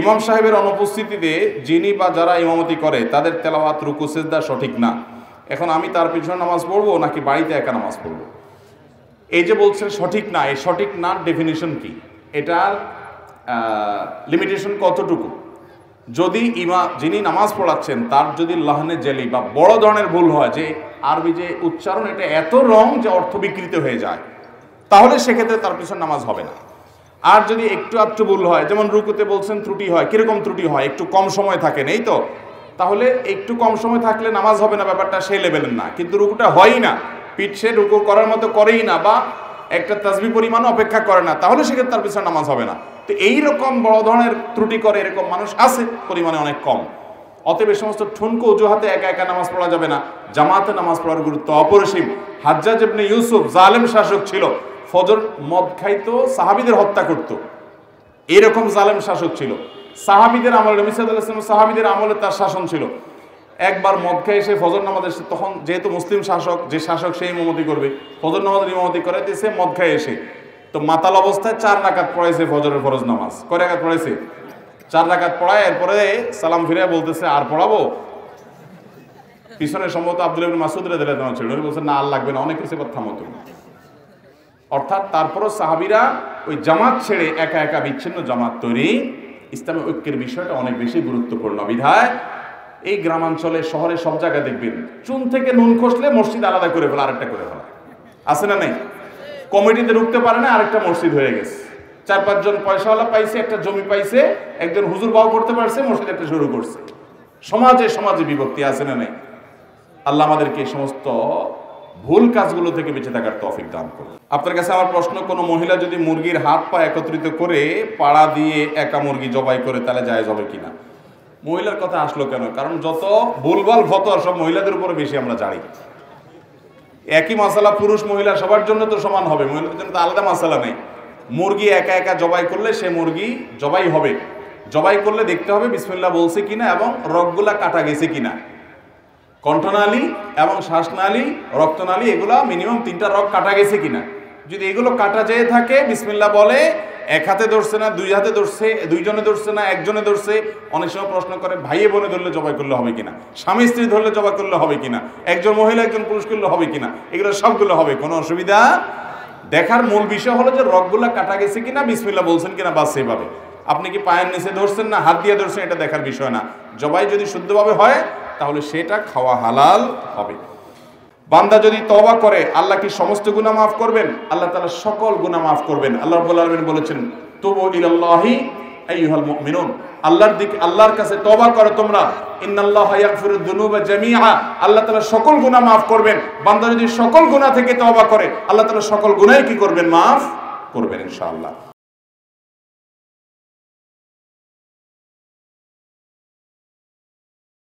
ইমাম সাহেবের অনুপস্থিতিতে যিনি বা যারা ইমামতি করে, তাদের তেলাওয়াত, রুকু, সেজদা সঠিক না। এখন আমি তার পিছনে নামাজ পড়ব নাকি বাড়িতে একা নামাজ পড়ব? এই যে বলছেন সঠিক না, এই সঠিক না ডেফিনিশন কি? এটার লিমিটেশন কতটুকু? যদি ইমা, যিনি নামাজ পড়াচ্ছেন, তার যদি লাহনে জেলি বা বড় ধরনের ভুল হয়, যে আরবি যে উচ্চারণ, এটা এত রং যে অর্থ বিকৃত হয়ে যায়, তাহলে সেক্ষেত্রে তার পিছনে নামাজ হবে না। আর যদি একটু আধটু ভুল হয়, যেমন রুকুতে বলছেন ত্রুটি হয়, কীরকম ত্রুটি হয়, একটু কম সময় থাকে, নেই তো? তাহলে একটু কম সময় থাকলে নামাজ হবে না, ব্যাপারটা সেই লেভেলের না। কিন্তু রুকুটা হয়ই না। পিঠ সে রুকু করার মতো করেই না বা একটা তাজবি পরিমাণ অপেক্ষা করে না, তাহলে সেক্ষেত্রে তার পিছনে নামাজ হবে না। তো এই রকম বড় ধরনের ত্রুটি করে এরকম মানুষ আছে, পরিমাণে অনেক কম। অতএব এই সমস্ত ঠুনকো অজুহাতে একা একা নামাজ পড়া যাবে না। জামাতে নামাজ পড়ার গুরুত্ব অপরিসীম। হাজ্জাজ ইবনে ইউসুফ জালেম শাসক ছিল। ফজর মদ খাইতো, সাহাবিদের হত্যা করত। এরকম জালেম শাসক ছিল। সাহাবিদের আমলে, নবী সাহাবিদের আমলে তার শাসন ছিল। একবার মদ খাই এসে ফজর নামাজ এসে, তখন যেহেতু মুসলিম শাসক, যে শাসক সেই ইমামতি করবে। ফজর নামাজের ইমামতি করাইতেছে মদ খাই এসে। তো মাতাল অবস্থায় চার রাকাত পড়াইছে ফজরের ফরজ নামাজ। কয় রাকাত পড়াইছে? চার রাকাত পড়ায়, এরপরে সালাম ফিরে বলতেছে, আর পড়াবো? পিছনে সম্ভবত আব্দুল মাসুদ আনহু ছিল। উনি বলছেন, না, আর লাগবে না, অনেক কিছু কথা থামো তুমি অর্থাৎ তারপরও সাহাবিরা ওই জামাত ছেড়ে একা একা বিচ্ছিন্ন জামাত তৈরি। ইসলামের ঐক্যের বিষয়টা অনেক বেশি গুরুত্বপূর্ণ। বিধায় এই গ্রামাঞ্চলে, শহরে সব জায়গায় দেখবেন, চুন থেকে নুন খসলে মসজিদ আলাদা করে ফেলা, আরেকটা করে ফেলা। আছে না নেই? কমিটিতে ঢুকতে পারে না, আরেকটা মসজিদ হয়ে গেছে। চার পাঁচজন পয়সাওয়ালা পাইছে, একটা জমি পাইছে, একজন হুজুর বাউ করতে পারছে, মসজিদ একটা শুরু করছে। সমাজে সমাজে বিভক্তি আছে না নেই? আল্লাহ আমাদেরকে এই সমস্ত ভুল কাজগুলো থেকে বেঁচে থাকার তফিক দান করুন। আপনার কাছে আমার প্রশ্ন, কোনো মহিলা যদি মুরগির হাত পা একত্রিত করে পাড়া দিয়ে একা মুরগি জবাই করে, তাহলে জায়েজ হবে কিনা মহিলার কথা আসলো কেন? কারণ যত ভুলভাল ফতোয়া, সব মহিলাদের উপরে বেশি আমরা জানি। একই মশালা পুরুষ মহিলা সবার জন্য তো সমান হবে, মহিলাদের জন্য তো আলাদা মশালা নেই। মুরগি একা একা জবাই করলে সে মুরগি জবাই হবে। জবাই করলে দেখতে হবে বিসমিল্লা বলছে কিনা এবং রগগুলা কাটা গেছে কিনা। কণ্ঠনালী এবং শ্বাসনালী, রক্তনালী, এগুলা মিনিমাম তিনটা রগ কাটা গেছে কিনা। যদি এগুলো কাটা যেয়ে থাকে বিসমিল্লা বলে, এক হাতে ধরছে না, দুই হাতে ধরছে, দুইজনে ধরছে না, একজনে ধরছে, অনেক সময় প্রশ্ন করে, ভাইয়ে বোনে ধরলে জবাই করলে হবে কিনা? স্বামী, স্ত্রী ধরলে জবাই করলে হবে কিনা? একজন মহিলা, একজন পুরুষ করলে হবে কিনা? এগুলো সবগুলো হবে, কোনো অসুবিধা দেখার মূল বিষয় হলো যে রগগুলা কাটা গেছে কিনা বিসমিল্লা বলছেন কিনা বা সেভাবে আপনি কি পায়ের নিচে ধরছেন না, হাত দিয়ে ধরছেন, এটা দেখার বিষয় না। জবাই যদি শুদ্ধভাবে হয় তাহলে সেটা খাওয়া হালাল হবে। বান্দা যদি তবা করে, আল্লাহ কি সমস্ত গুনাহ মাফ করবেন? আল্লাহ তালা সকল গুনাহ মাফ করবেন। আল্লাহ আলামিন বলেছেন, তবু ইলাল্লাহি আল্লাহর দিকে, আল্লাহর কাছে তবা করো তোমরা। ইন্নাল্লাহা ইয়াগফিরুদ আল্লাহ তাআলা সকল গুনাহ মাফ করবেন। বান্দা যদি সকল গুনাহ থেকে তওবা করে, আল্লাহ তাআলা সকল গুনাহই কি করবেন? মাফ করবেন ইনশাআল্লাহ।